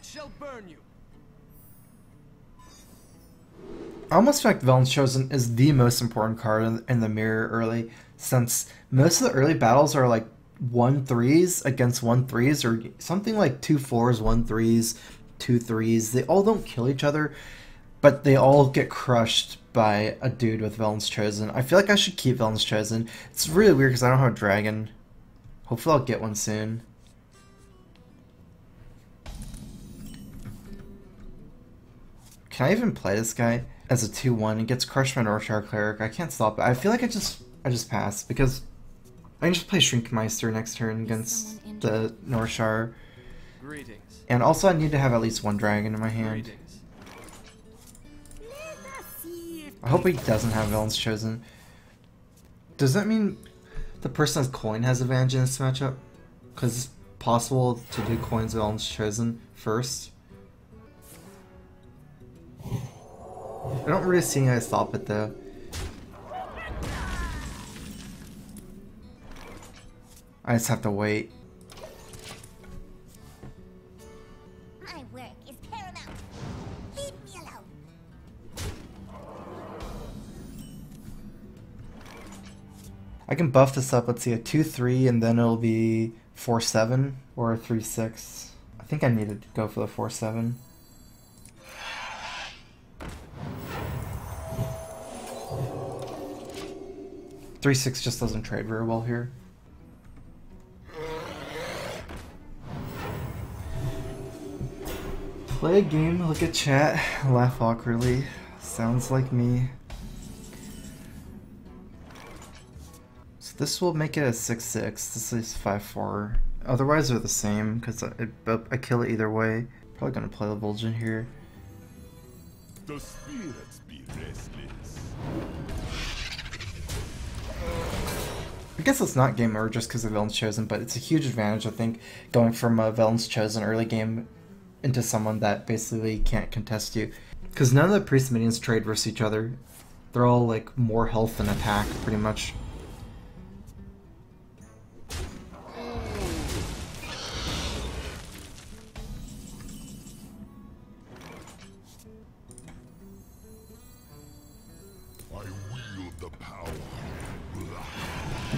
light shall burn you. I almost feel like Velen's Chosen is the most important card in, in the mirror early, since most of the early battles are like one threes against one threes, or something like two fours, one threes, two threes. They all don't kill each other, but they all get crushed by a dude with Velen's Chosen. I feel like I should keep Velen's Chosen. It's really weird because I don't have a dragon. Hopefully I'll get one soon. Can I even play this guy? as a 2-1 and gets crushed by Northshire Cleric. I can't stop it. I feel like I just I just pass because I can just play Shrinkmeister next turn against the Northshire. Greetings. And also I need to have at least one dragon in my hand. Greetings. I hope he doesn't have Velen's Chosen. Does that mean the person with coin has advantage in this matchup? Because it's possible to do coins Velen's Chosen first. I don't really see how to stop it though. I just have to wait. My work is paramount. Leave me alone. I can buff this up, let's see, a 2-3 and then it'll be 4-7 or a 3-6. I think I need to go for the 4-7. Three six just doesn't trade very well here. Play a game, look at chat, laugh awkwardly. Sounds like me. So this will make it a 6-6. This is 5-4. Otherwise they're the same, because I, I, kill it either way. Probably gonna play the Vol'jin here. The spirits be restless. I guess it's not game over just because of Velen's Chosen, but it's a huge advantage, I think, going from a Velen's Chosen early game into someone that basically can't contest you. Because none of the priest minions trade versus each other. They're all like more health than attack, pretty much.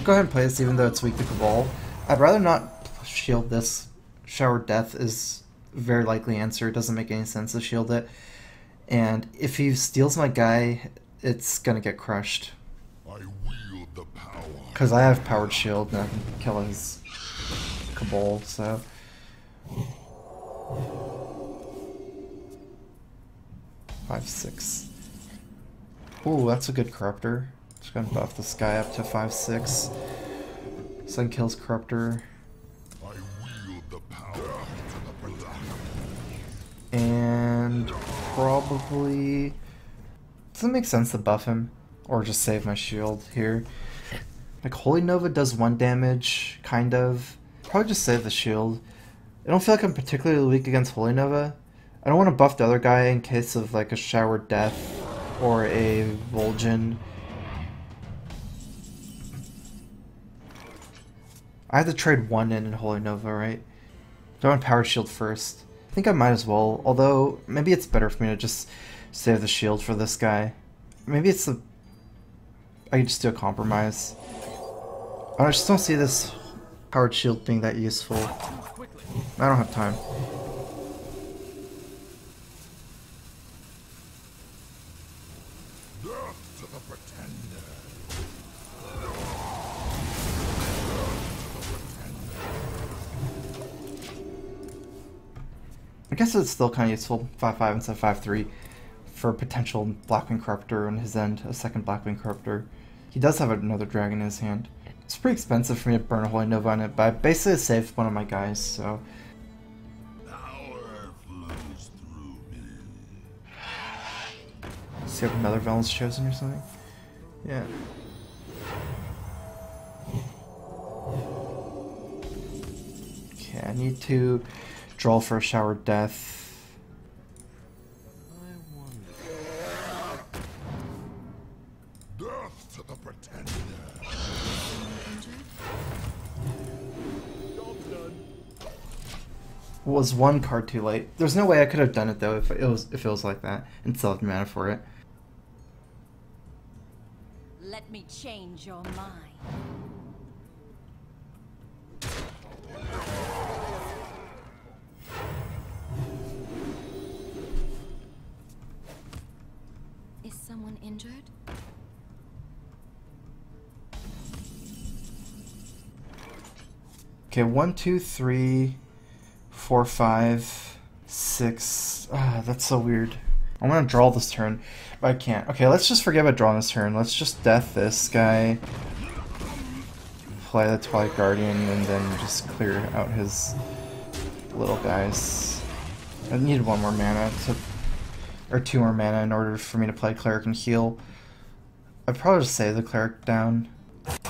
Go ahead and play this even though it's weak to Cabal. I'd rather not shield this. Shower Death is very likely answer. It doesn't make any sense to shield it. And if he steals my guy, it's gonna get crushed. Because I, I have Power Word: Shield and I can kill his Cabal, so... Five, six. Ooh, that's a good corruptor. Gonna buff this guy up to 5-6. Sun kills Corruptor. And probably Does it make sense to buff him or just save my shield here. Like Holy Nova does one damage, kind of. Probably just save the shield. I don't feel like I'm particularly weak against Holy Nova. I don't want to buff the other guy in case of like a Shower Death or a Vol'jin. I have to trade one in in Holy Nova, right? Do I want Power Shield first? I think I might as well, although maybe it's better for me to just save the shield for this guy. Maybe it's the... I can just do a compromise. I just don't see this Power Word: Shield being that useful. I don't have time. I guess it's still kind of useful, 5-5 instead of 5-3, for potential Blackwing Corruptor on his end, a second Blackwing Corruptor. He does have another dragon in his hand. It's pretty expensive for me to burn a Holy Nova on it, but I basically saved one of my guys, so... Does he have another Velen's Chosen or something? Yeah. Okay, I need to Draw for a shower death. was one card too late. There's no way I could have done it though if it was if it was like that and still have mana for it. Let me change your mind. Someone injured? Okay, one, two, three, four, five, six. Ah, that's so weird. I want to draw this turn, but I can't. Okay, let's just forget about drawing this turn. Let's just death this guy, play the Twilight Guardian, and then just clear out his little guys. I need one more mana to, or two more mana in order for me to play Cleric and heal. I'd probably just save the Cleric down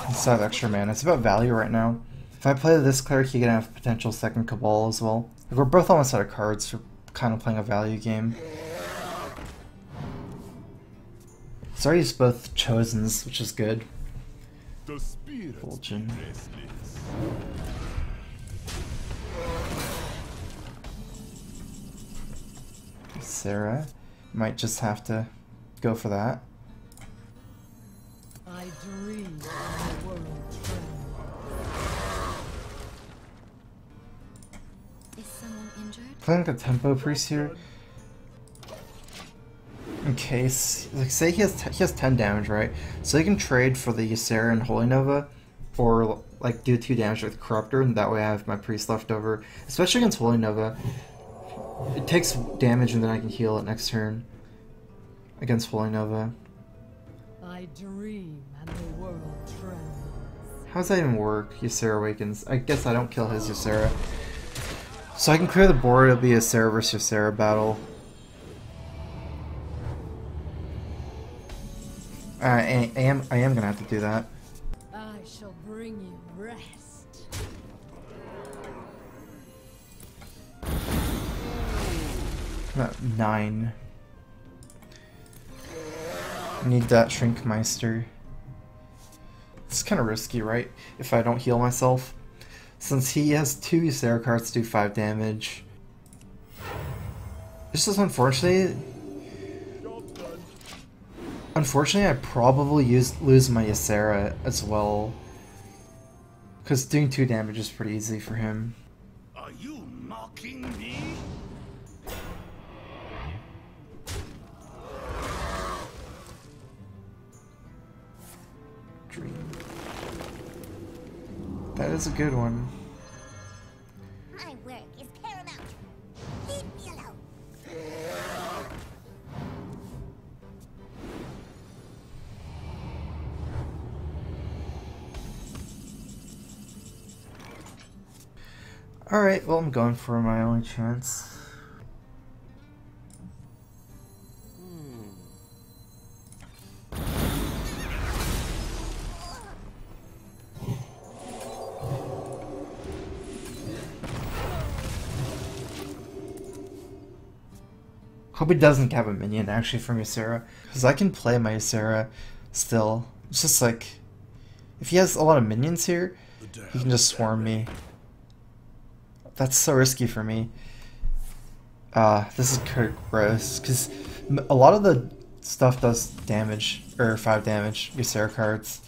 instead of extra mana. It's about value right now. If I play this Cleric, he can have potential second Cabal as well. If we're both almost out of cards, we're kind of playing a value game. So I used both Chosens, which is good. Fulgen. Sarah might just have to go for that. I dream the world Is? Playing the tempo priest here. In case, like, say he has he has ten damage, right? So he can trade for the Ysera and Holy Nova, or like do two damage with Corruptor, and that way I have my priest left over. Especially against Holy Nova, it takes damage and then I can heal it next turn against Holy Nova. I dream and the world trembles. How does that even work? Ysera awakens. I guess I don't kill his Ysera. So I can clear the board, it'll be a Ysera versus Ysera battle. Uh, I, I, am I am gonna have to do that. I shall bring you About nine. Need that Shrinkmeister. It's kind of risky, right? If I don't heal myself. Since he has two Ysera cards to do 5 damage. This is unfortunately Unfortunately, I probably use, lose my Ysera as well. Because doing 2 damage is pretty easy for him. Are you mocking me? That is a good one. Alright, well I'm going for my only chance. Hope he doesn't have a minion actually from Ysera. Because I can play my Ysera still. It's just like, if he has a lot of minions here, he can just swarm me that's so risky for me. Uh, this is kind of gross, because a lot of the stuff does damage, or 5 damage, Ysera cards,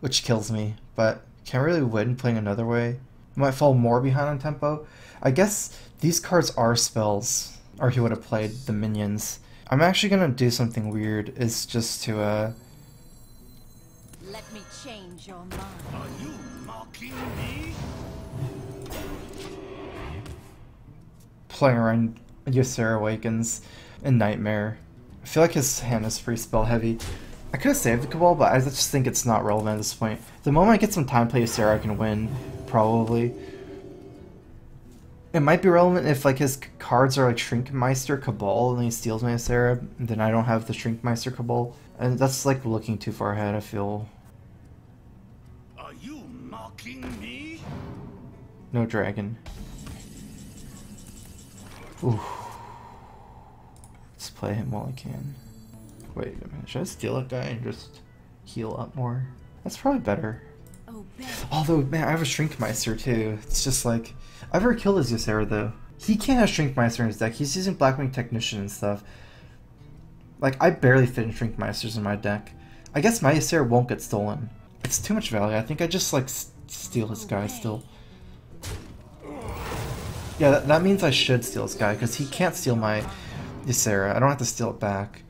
which kills me, but can't really win playing another way. Might fall more behind on tempo. I guess these cards are spells, or he would have played the minions. I'm actually gonna do something weird, It's just to, uh... Let me change your mind. Are you mocking me? playing around Ysera Awakens and Nightmare. I feel like his hand is pretty spell heavy. I could have saved the Cabal, but I just think it's not relevant at this point. The moment I get some time play Ysera, I can win, probably. It might be relevant if like his cards are like Shrinkmeister Cabal and he steals my then I don't have the Shrinkmeister Cabal. And that's like looking too far ahead, I feel. Are you mocking me? No dragon. Ooh. Let's play him while I can. Wait a minute, should I steal that guy and just heal up more? That's probably better. Although, man, I have a Shrinkmeister too. It's just like, I've never killed his Ysera though. He can't have Shrinkmeister in his deck. He's using Blackwing Technician and stuff. Like, I barely fit in Shrinkmeisters in my deck. I guess my Ysera won't get stolen. It's too much value. I think I just, like, steal his guy still. Yeah, that, that means I should steal this guy, because he can't steal my Ysera. I don't have to steal it back.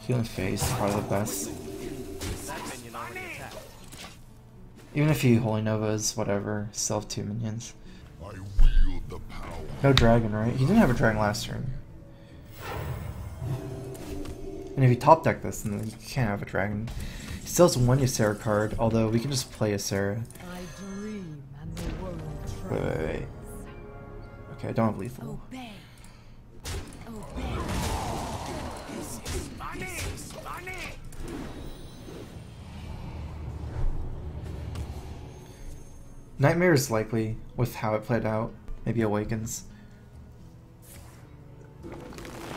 Healing Face is probably the best. Even if he Holy Novas, whatever, still have two minions. No dragon, right? He didn't have a dragon last turn. And if you top deck this, then you can't have a dragon. He still has one Ysera card, although we can just play Ysera. Wait, wait, wait. Okay, I don't have lethal. Obey. Obey. Nightmare is likely with how it played out. Maybe Awakens.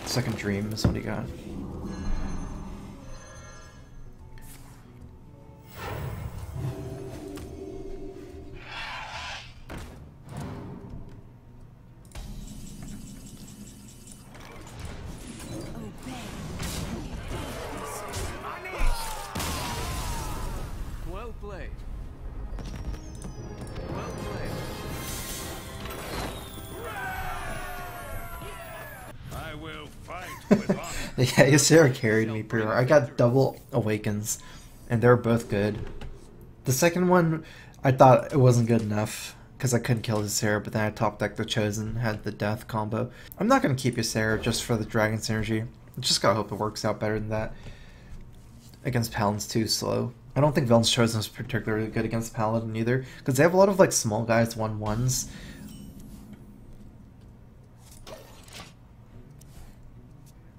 Second Dream is what he got. Yeah, Ysera carried me pretty hard. I got double Awakens, and they were both good. The second one, I thought it wasn't good enough because I couldn't kill Ysera, but then I top decked the Chosen, had the Death combo. I'm not going to keep Ysera just for the Dragon synergy. Just gotta hope it works out better than that. Against Paladin's too slow. I don't think Velen's Chosen is particularly good against Paladin either, because they have a lot of like small guys, one ones.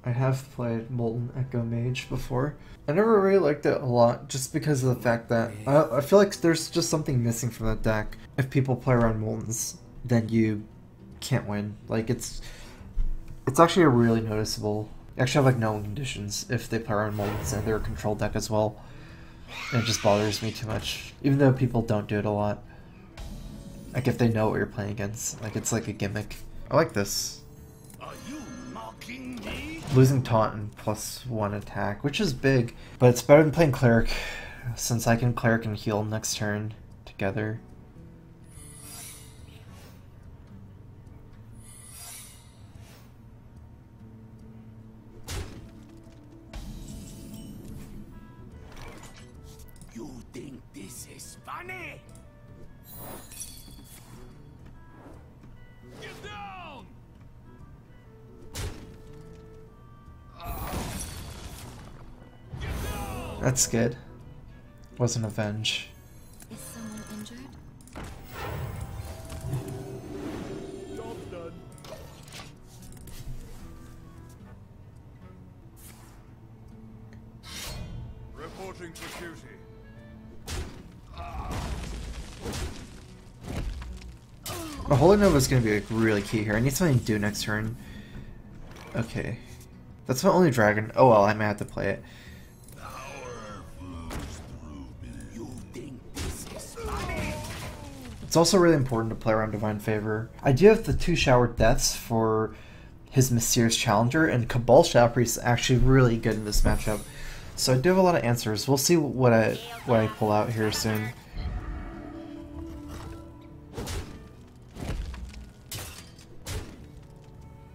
I have played Molten Echo Mage before. I never really liked it a lot just because of the fact that I, I feel like there's just something missing from that deck. If people play around Moltens, then you can't win. Like it's it's actually a really noticeable. You actually have like no conditions if they play around Moltens and they're a control deck as well. And it just bothers me too much. Even though people don't do it a lot. Like if they know what you're playing against. Like it's like a gimmick. I like this. Are you mocking me? Losing taunt and plus one attack, which is big, but it's better than playing cleric, since I can cleric and heal next turn together. That's good. Wasn't avenge. Is someone injured? Job's done. Reporting for duty. Oh, A Holy Nova is going to be like, really key here. I need something to do next turn. Okay. That's my only dragon. Oh well, I may have to play it. It's also really important to play around Divine Favor. I do have the two Shower Deaths for his Mysterious Challenger, and Cabal Shadow Priest is actually really good in this matchup. So I do have a lot of answers. We'll see what I what I pull out here soon.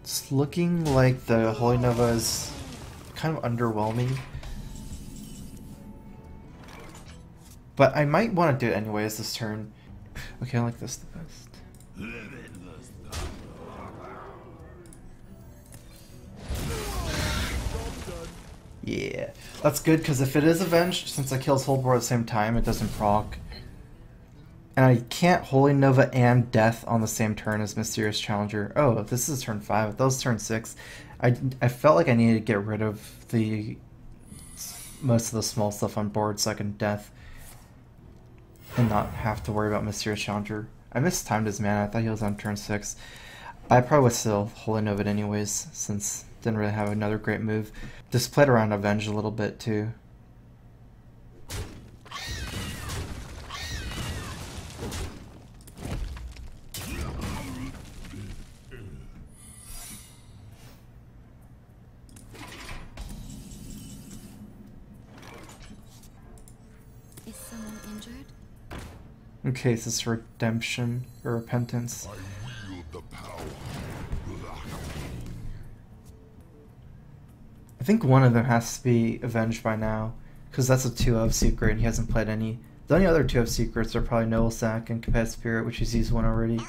It's looking like the Holy Nova is kind of underwhelming. But I might want to do it anyways this turn. Okay, I like this the best. Yeah, that's good because if it is avenged, since I kills Holdboard at the same time, it doesn't proc. And I can't Holy Nova and Death on the same turn as Mysterious Challenger. Oh, this is turn 5. That was turn 6. I, I felt like I needed to get rid of the most of the small stuff on board so I can Death and not have to worry about Mysterious Challenger. I mistimed his mana. I thought he was on turn 6. But I probably would still Holy Nova it anyways, since didn't really have another great move. Just played around Avenge a little bit too. In case it's redemption or repentance. I wield the power. I think one of them has to be avenged by now, because that's a 2 of secret and he hasn't played any. The only other 2 of secrets are probably Noble Sack and Capet Spirit, which he's used one already.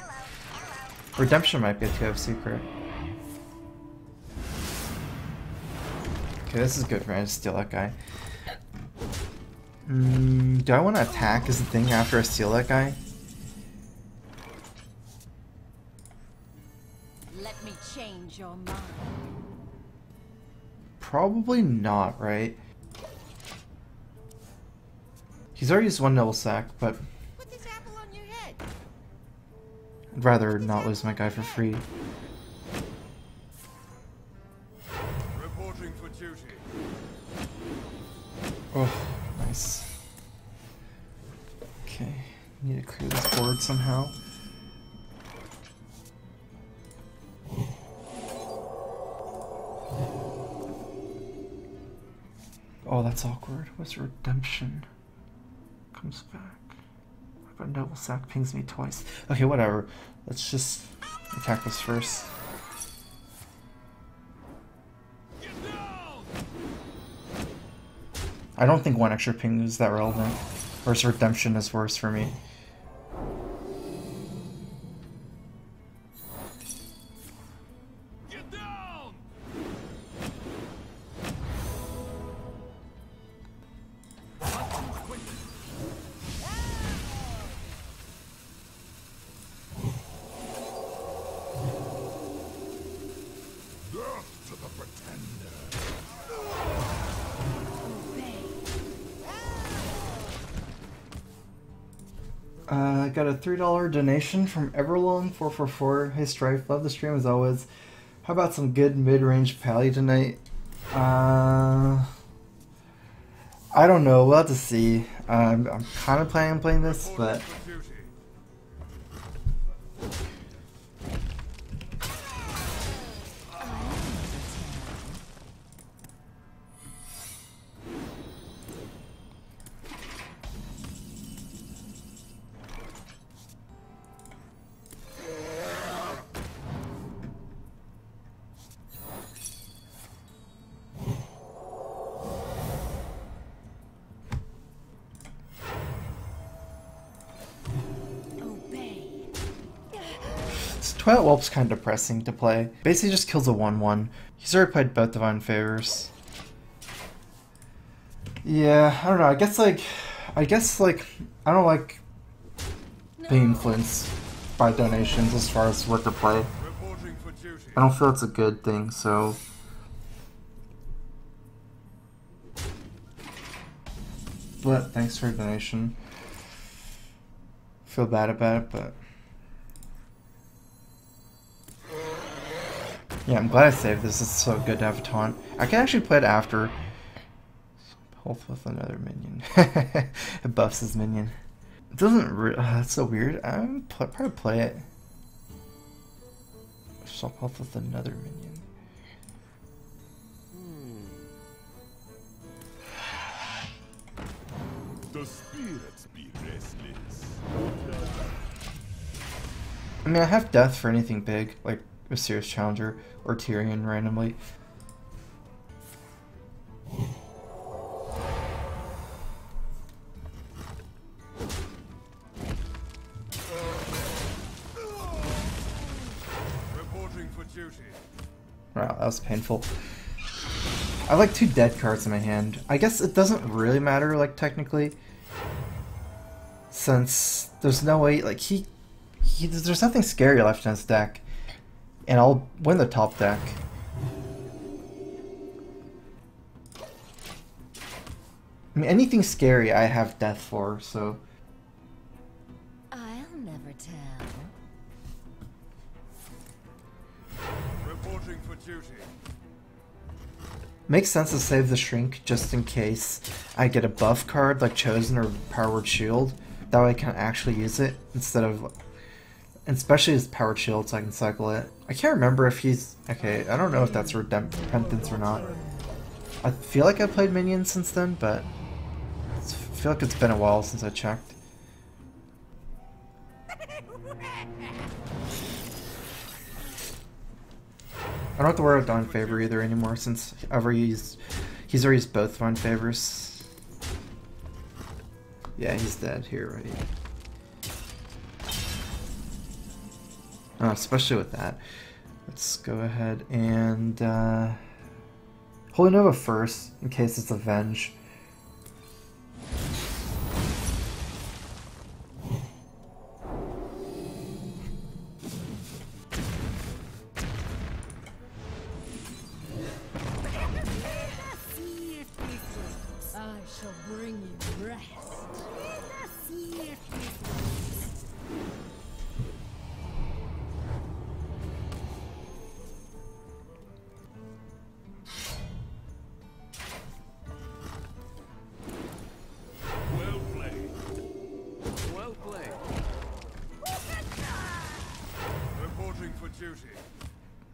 Redemption might be a 2 of secret. Okay, this is good for me to steal that guy. Mm, do I want to attack as a thing after I steal that guy? Let me change your mind. Probably not, right? He's already used one Noble Sack, but Put this apple on your head. I'd rather not lose my guy for free. Reporting for duty. Oh, What's redemption? Comes back. But Noble Sack pings me twice. Okay, whatever. Let's just attack this first. I don't think one extra ping is that relevant. Versus redemption is worse for me. Got a three dollar donation from Everlong four four four. Hey Strife, love the stream as always. How about some good mid range pally tonight? Uh, I don't know. We'll have to see. Um, I'm kind of planning on playing this, but Twilight Whelp's kind of depressing to play. Basically, just kills a one one. He's already played both Divine Favors. Yeah, I don't know. I guess like, I guess like, I don't like being influenced by donations as far as what to play. Reporting for duty. I don't feel it's a good thing, so. But thanks for your donation. Feel bad about it, but. Yeah, I'm glad I saved this. It's so good to have a taunt. I can actually play it after. Health with another minion. it buffs his minion. It doesn't. Re- uh, that's so weird. I'm pl- probably play it. Swap health with another minion. The spirits be restless. I mean, I have death for anything big, like a serious challenger or Tirion randomly. Reporting for duty. Wow, that was painful. I like two dead cards in my hand. I guess it doesn't really matter, like technically, since there's no way. Like he, he there's nothing scary left in his deck, and I'll win the top deck. I mean, anything scary, I have death for. So I'll never tell. Reporting for duty. Makes sense to save the shrink just in case I get a buff card like Chosen or Power Word: Shield. That way I can actually use it instead of. Especially his Power Word: Shield so I can cycle it. I can't remember if he's. Okay, I don't know if that's Repentance or not. I feel like I played Minions since then, but. I feel like it's been a while since I checked. I don't have to worry about Dawn Favor either anymore since I've already used, he's already used both Dawn Favors. Yeah, he's dead here already. Oh, especially with that. Let's go ahead and uh, Holy Nova first, in case it's Avenge.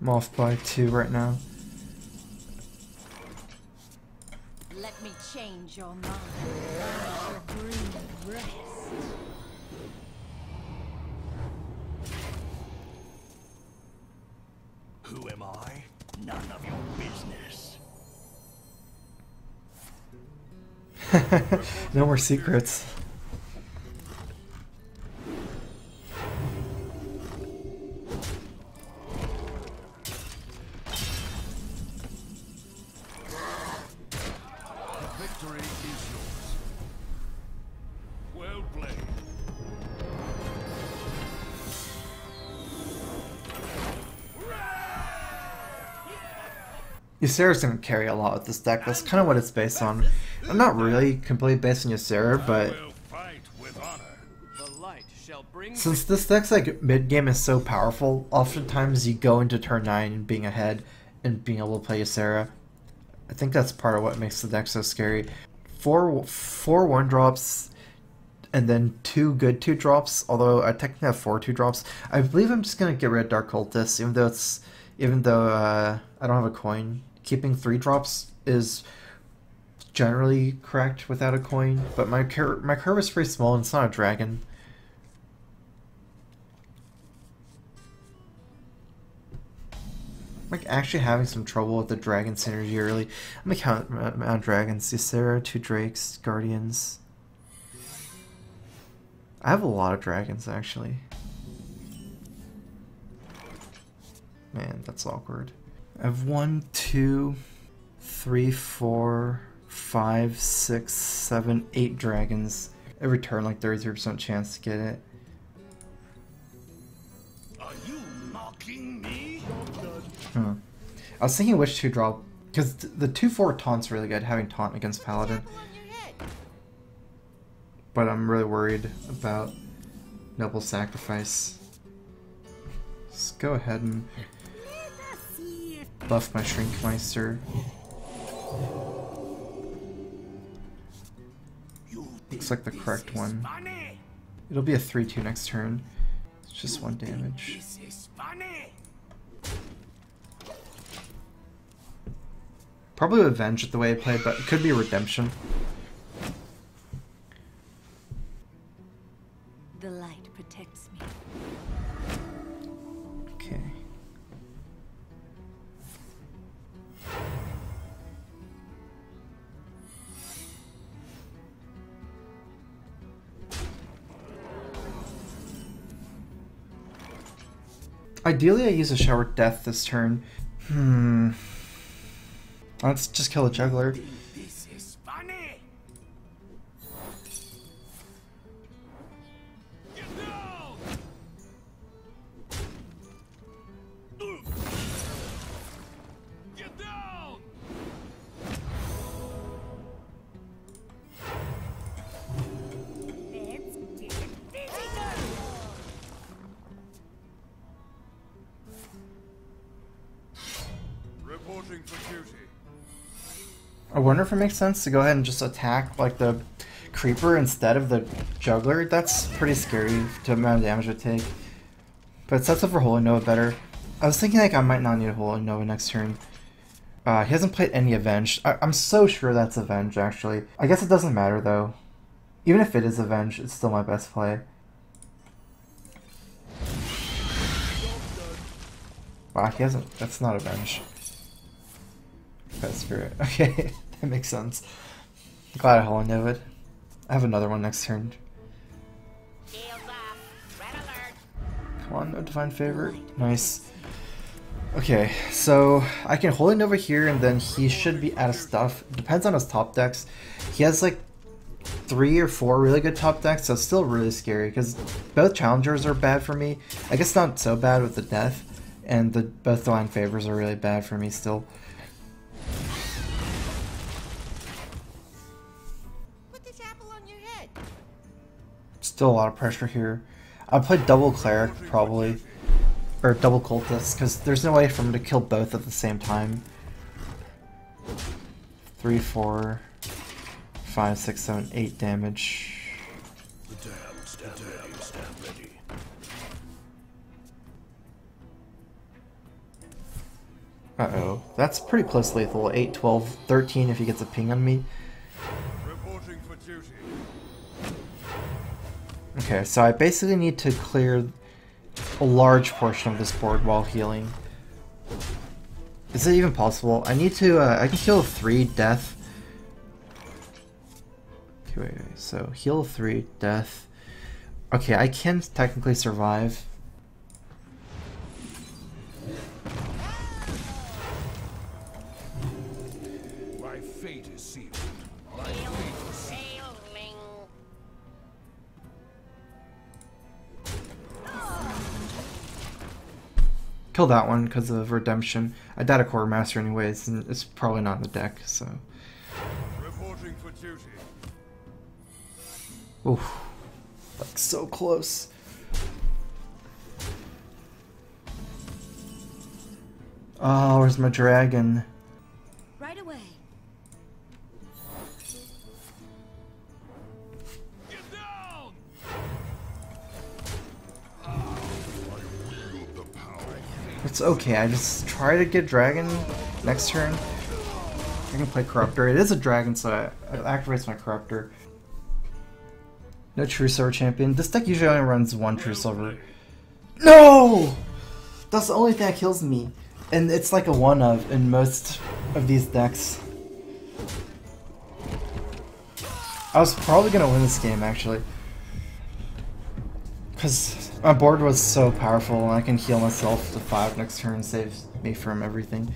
I'm off by two right now. Let me change your mind. I shall bring you rest. Who am I? None of your business. no more secrets. Ysera's gonna carry a lot with this deck. That's kind of what it's based on. I'm not really completely based on Ysera, but Will fight with honor. The light shall bring since this deck's like mid game is so powerful, oftentimes you go into turn nine and being ahead and being able to play Ysera. I think that's part of what makes the deck so scary. Four four one drops and then two good two drops. Although I technically have four two drops. I believe I'm just gonna get rid of Dark Cultist, even though it's even though uh, I don't have a coin. Keeping three drops is generally correct without a coin, but my cur- my curve is pretty small and it's not a dragon. I'm like actually having some trouble with the dragon synergy early. I'm gonna count uh, amount of dragons. Ysera, two drakes, guardians. I have a lot of dragons actually. Man, that's awkward. I have one, two, three, four, five, six, seven, eight dragons. Every turn, like 33% chance to get it. Are you mocking me? Huh. I was thinking which two drop because the two four taunt's really good having taunt against paladin, Apple on your head. but I'm really worried about noble sacrifice. Let's go ahead and buff my Shrinkmeister. Looks like the correct one. It'll be a three two next turn. It's just one damage. This is funny. Probably Avenge it the way I played, but it could be Redemption. The light protects me. Okay. Ideally, I use a shower death this turn. Hmm. Let's just kill a juggler. I wonder if it makes sense to go ahead and just attack like the creeper instead of the juggler. That's pretty scary to amount of damage it take. But it sets up for Holy Nova better. I was thinking like I might not need a Holy Nova next turn. Uh, he hasn't played any Avenge. I- I'm so sure that's Avenge actually. I guess it doesn't matter though. Even if it is Avenge, it's still my best play. Wow, he hasn't. That's not Avenge. Best Spirit. Okay, that makes sense. Glad I Hollow Novid. I have another one next turn. Come on, no Divine Favor. Nice. Okay, so I can hold it over here and then he should be out of stuff. Depends on his top decks. He has like three or four really good top decks, so it's still really scary because both challengers are bad for me. I guess not so bad with the death, and the both line favors are really bad for me still. Still a lot of pressure here. I'll play double cleric probably, or double cultist because there's no way for him to kill both at the same time. Three, four, five, six, seven, eight damage. Uh-oh. That's pretty close lethal. 8, 12, 13 if he gets a ping on me. Okay, so I basically need to clear a large portion of this board while healing. Is it even possible? I need to, uh, I can heal 3 death. Okay, wait, wait, so heal 3 death. Okay, I can technically survive. Kill that one because of redemption. I died a quartermaster anyways, and it's probably not in the deck, so. Reporting for duty. Oof. Like so close. Oh, where's my dragon? It's okay, I just try to get dragon next turn. I can play Corruptor. It is a dragon, so it activates my Corruptor. No Truesilver Champion. This deck usually only runs one True Silver. No! That's the only thing that kills me. And it's like a one of in most of these decks. I was probably gonna win this game actually. Because my board was so powerful and I can heal myself to 5 next turn, saves me from everything.